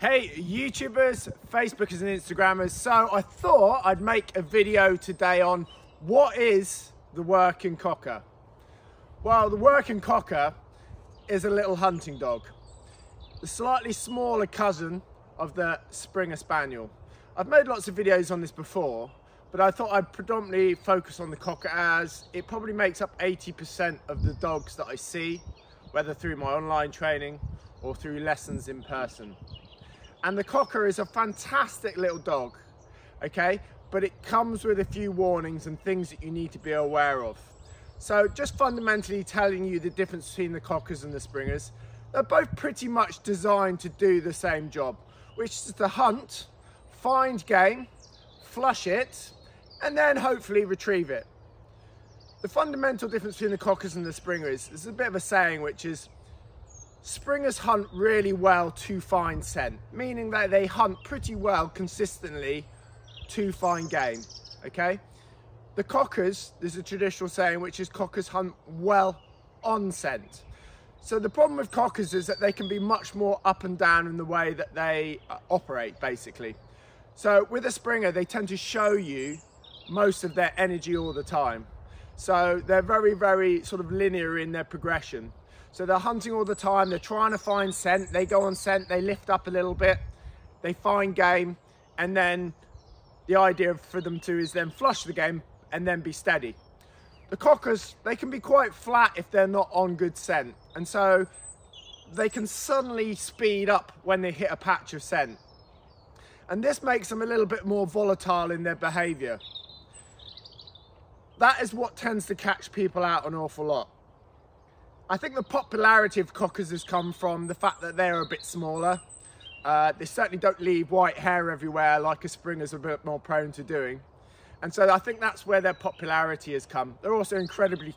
Hey YouTubers, Facebookers and Instagrammers. So I thought I'd make a video today on what is the working cocker? Well, the working cocker is a little hunting dog. The slightly smaller cousin of the Springer Spaniel. I've made lots of videos on this before, but I thought I'd predominantly focus on the cocker as it probably makes up 80% of the dogs that I see, whether through my online training or through lessons in person. And the Cocker is a fantastic little dog, okay? But it comes with a few warnings and things that you need to be aware of. So just fundamentally telling you the difference between the Cockers and the Springers. They're both pretty much designed to do the same job, which is to hunt, find game, flush it, and then hopefully retrieve it. The fundamental difference between the Cockers and the Springers is there's a bit of a saying, which is Springers hunt really well to find scent, meaning that they hunt pretty well consistently to find game, okay? The cockers, there's a traditional saying which is cockers hunt well on scent. So the problem with cockers is that they can be much more up and down in the way that they uh, operate, basically. So with a Springer, they tend to show you most of their energy all the time. So they're very, very sort of linear in their progression. So they're hunting all the time. They're trying to find scent. They go on scent. They lift up a little bit. They find game. And then the idea for them to is then flush the game and then be steady. The cockers, they can be quite flat if they're not on good scent. And so they can suddenly speed up when they hit a patch of scent. And this makes them a little bit more volatile in their behavior. That is what tends to catch people out an awful lot. I think the popularity of cockers has come from the fact that they're a bit smaller. Uh, they certainly don't leave white hair everywhere like a Springer's a bit more prone to doing. And so I think that's where their popularity has come. They're also incredibly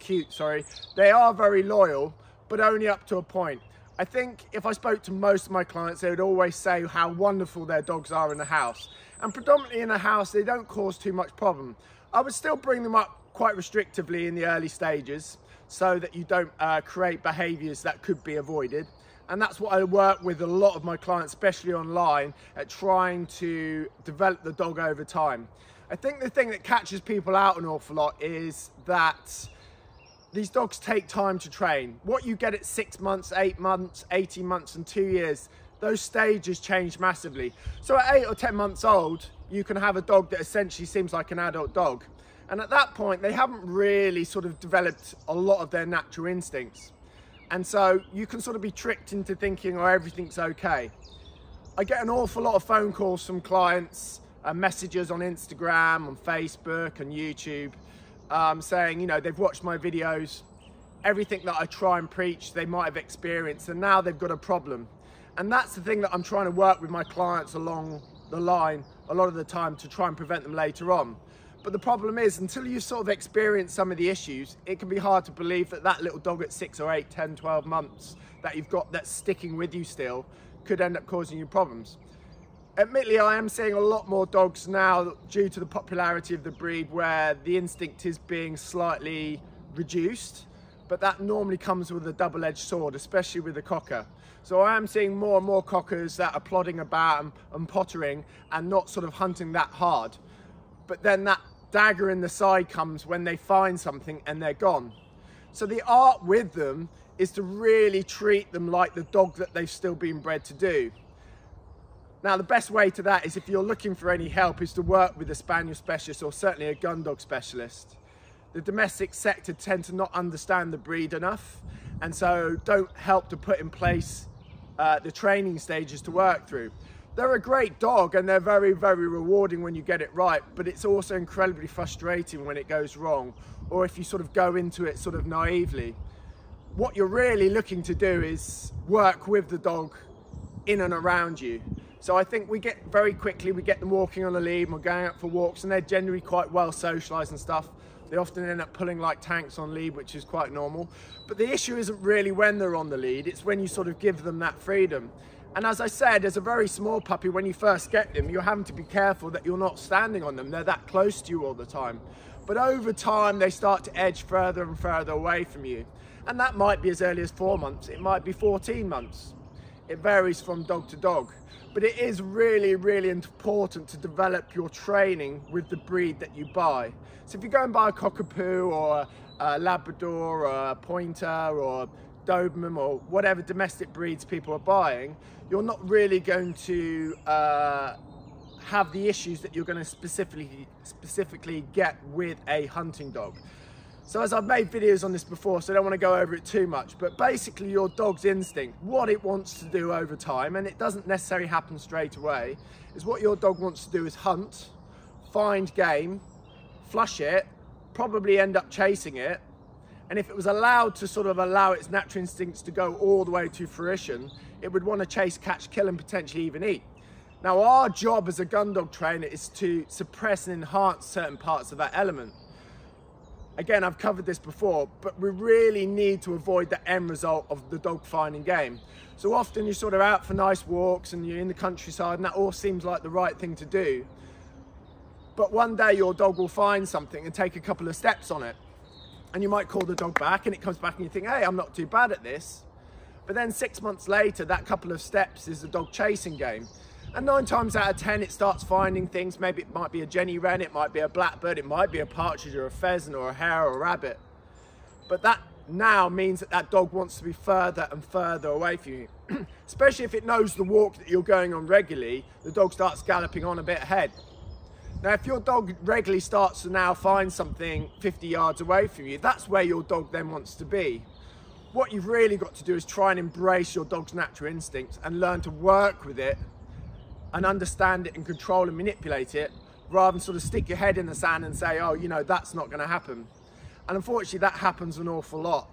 cute, sorry. They are very loyal, but only up to a point. I think if I spoke to most of my clients, they would always say how wonderful their dogs are in the house. And predominantly in a house, they don't cause too much problem. I would still bring them up quite restrictively in the early stages so that you don't uh, create behaviors that could be avoided. And that's what I work with a lot of my clients, especially online, at trying to develop the dog over time. I think the thing that catches people out an awful lot is that these dogs take time to train. What you get at six months, eight months, 18 months and two years, those stages change massively. So at eight or 10 months old, you can have a dog that essentially seems like an adult dog. And at that point, they haven't really sort of developed a lot of their natural instincts. And so you can sort of be tricked into thinking, oh, everything's okay. I get an awful lot of phone calls from clients, uh, messages on Instagram, on Facebook and YouTube, um, saying, you know, they've watched my videos, everything that I try and preach, they might have experienced, and now they've got a problem. And that's the thing that I'm trying to work with my clients along the line a lot of the time to try and prevent them later on. But the problem is, until you sort of experience some of the issues, it can be hard to believe that that little dog at six or eight, 10, 12 months that you've got that's sticking with you still could end up causing you problems. Admittedly, I am seeing a lot more dogs now due to the popularity of the breed where the instinct is being slightly reduced, but that normally comes with a double-edged sword, especially with the cocker. So I am seeing more and more cockers that are plodding about and, and pottering and not sort of hunting that hard but then that dagger in the side comes when they find something and they're gone. So the art with them is to really treat them like the dog that they've still been bred to do. Now the best way to that is if you're looking for any help is to work with a spaniel specialist or certainly a gun dog specialist. The domestic sector tend to not understand the breed enough and so don't help to put in place uh, the training stages to work through they're a great dog and they're very, very rewarding when you get it right, but it's also incredibly frustrating when it goes wrong or if you sort of go into it sort of naively. What you're really looking to do is work with the dog in and around you. So I think we get very quickly, we get them walking on the lead, we're going out for walks and they're generally quite well socialized and stuff. They often end up pulling like tanks on lead, which is quite normal. But the issue isn't really when they're on the lead, it's when you sort of give them that freedom. And as I said, as a very small puppy, when you first get them, you're having to be careful that you're not standing on them. They're that close to you all the time. But over time, they start to edge further and further away from you. And that might be as early as four months. It might be 14 months. it varies from dog to dog. But it is really, really important to develop your training with the breed that you buy. So if you go and buy a cockapoo or a Labrador or a Pointer or Doberman or whatever domestic breeds people are buying, you're not really going to uh, have the issues that you're going to specifically specifically get with a hunting dog. So as I've made videos on this before, so I don't want to go over it too much, but basically your dog's instinct, what it wants to do over time, and it doesn't necessarily happen straight away, is what your dog wants to do is hunt, find game, flush it, probably end up chasing it, and if it was allowed to sort of allow its natural instincts to go all the way to fruition, it would want to chase, catch, kill, and potentially even eat. Now our job as a gun dog trainer is to suppress and enhance certain parts of that element. Again, I've covered this before, but we really need to avoid the end result of the dog finding game. So often you're sort of out for nice walks and you're in the countryside and that all seems like the right thing to do. But one day your dog will find something and take a couple of steps on it. And you might call the dog back and it comes back and you think, hey, I'm not too bad at this. But then six months later, that couple of steps is a dog chasing game. And nine times out of 10, it starts finding things. Maybe it might be a Jenny Wren, it might be a blackbird, it might be a partridge or a pheasant or a hare or a rabbit. But that now means that that dog wants to be further and further away from you. Especially if it knows the walk that you're going on regularly, the dog starts galloping on a bit ahead. Now, if your dog regularly starts to now find something 50 yards away from you, that's where your dog then wants to be. What you've really got to do is try and embrace your dog's natural instincts and learn to work with it and understand it and control and manipulate it rather than sort of stick your head in the sand and say, oh, you know, that's not going to happen. And unfortunately, that happens an awful lot.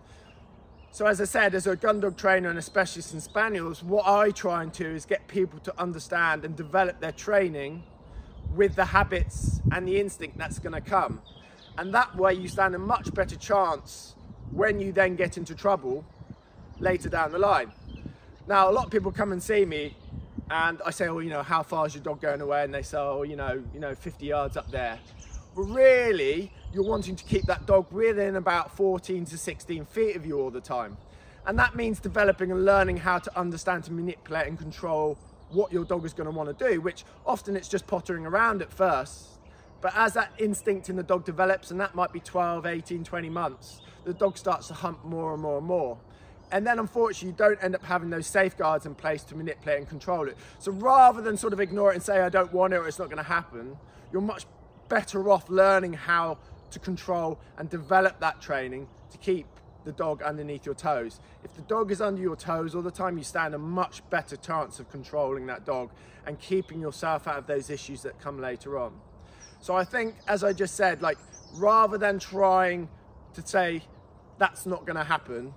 So as I said, as a gun dog trainer and a specialist in spaniels, what I try and do is get people to understand and develop their training with the habits and the instinct that's going to come. And that way you stand a much better chance when you then get into trouble later down the line. Now, a lot of people come and see me and I say, well, you know, how far is your dog going away? And they say, oh, you know, you know, 50 yards up there. But really, you're wanting to keep that dog within about 14 to 16 feet of you all the time. And that means developing and learning how to understand to manipulate and control what your dog is going to want to do, which often it's just pottering around at first. But as that instinct in the dog develops, and that might be 12, 18, 20 months, the dog starts to hunt more and more and more and then unfortunately you don't end up having those safeguards in place to manipulate and control it. So rather than sort of ignore it and say I don't want it or it's not going to happen, you're much better off learning how to control and develop that training to keep the dog underneath your toes. If the dog is under your toes all the time, you stand a much better chance of controlling that dog and keeping yourself out of those issues that come later on. So I think, as I just said, like rather than trying to say that's not going to happen,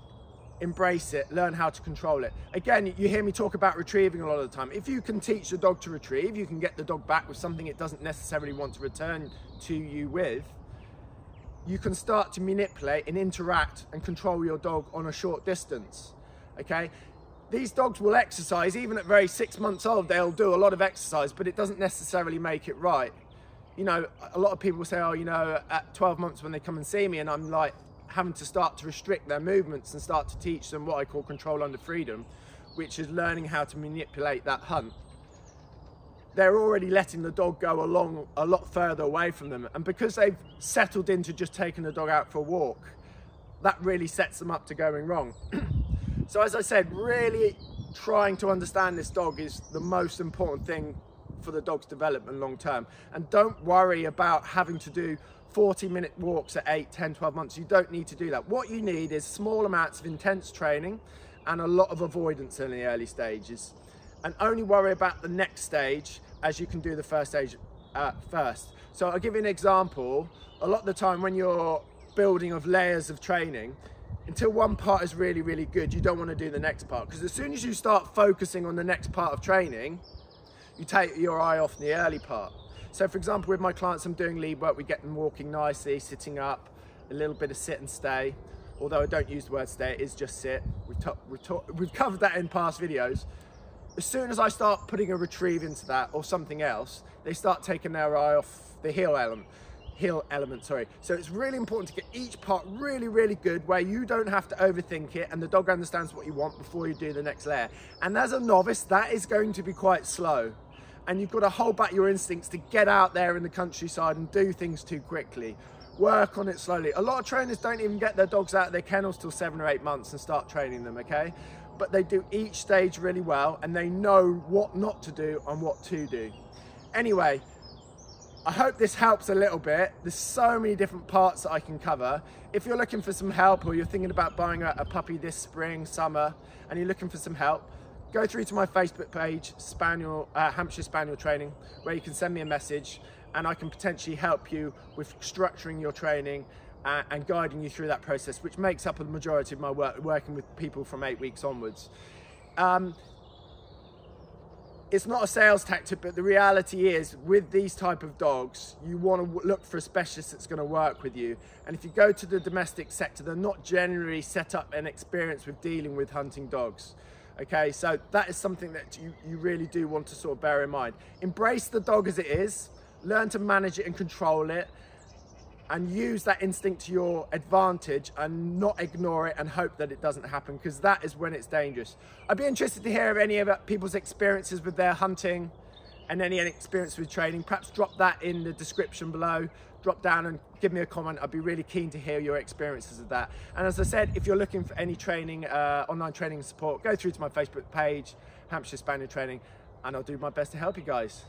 embrace it, learn how to control it. Again, you hear me talk about retrieving a lot of the time. If you can teach the dog to retrieve, you can get the dog back with something it doesn't necessarily want to return to you with, you can start to manipulate and interact and control your dog on a short distance, okay? These dogs will exercise, even at very six months old, they'll do a lot of exercise, but it doesn't necessarily make it right. You know, a lot of people say, oh, you know, at 12 months when they come and see me, and I'm like, having to start to restrict their movements and start to teach them what I call control under freedom, which is learning how to manipulate that hunt. They're already letting the dog go along a lot further away from them. And because they've settled into just taking the dog out for a walk, that really sets them up to going wrong. so as I said, really trying to understand this dog is the most important thing for the dog's development long term. And don't worry about having to do 40 minute walks at 8, 10, 12 months. You don't need to do that. What you need is small amounts of intense training and a lot of avoidance in the early stages. And only worry about the next stage as you can do the first stage uh, first. So I'll give you an example. A lot of the time when you're building of layers of training, until one part is really, really good, you don't want to do the next part. Because as soon as you start focusing on the next part of training, you take your eye off the early part. So for example, with my clients, I'm doing lead work, we get them walking nicely, sitting up, a little bit of sit and stay. Although I don't use the word stay, it is just sit. We've, we've, we've covered that in past videos. As soon as I start putting a retrieve into that or something else, they start taking their eye off the heel element. heel element, sorry. So it's really important to get each part really, really good where you don't have to overthink it and the dog understands what you want before you do the next layer. And as a novice, that is going to be quite slow. And you've got to hold back your instincts to get out there in the countryside and do things too quickly. Work on it slowly. A lot of trainers don't even get their dogs out of their kennels till seven or eight months and start training them, okay? But they do each stage really well and they know what not to do and what to do. Anyway, I hope this helps a little bit. There's so many different parts that I can cover. If you're looking for some help or you're thinking about buying a, puppy this spring, summer, and you're looking for some help, go through to my Facebook page, Spaniel, uh, Hampshire Spaniel Training, where you can send me a message and I can potentially help you with structuring your training uh, and guiding you through that process, which makes up the majority of my work, working with people from eight weeks onwards. Um, it's not a sales tactic, but the reality is with these type of dogs, you want to look for a specialist that's going to work with you. And if you go to the domestic sector, they're not generally set up and experienced with dealing with hunting dogs. Okay, so that is something that you, you really do want to sort of bear in mind. Embrace the dog as it is, learn to manage it and control it, and use that instinct to your advantage and not ignore it and hope that it doesn't happen because that is when it's dangerous. I'd be interested to hear of any of people's experiences with their hunting and any experience with training. Perhaps drop that in the description below. Drop down and give me a comment. I'd be really keen to hear your experiences of that. And as I said, if you're looking for any training, uh, online training support, go through to my Facebook page, Hampshire Spaniel Training, and I'll do my best to help you guys.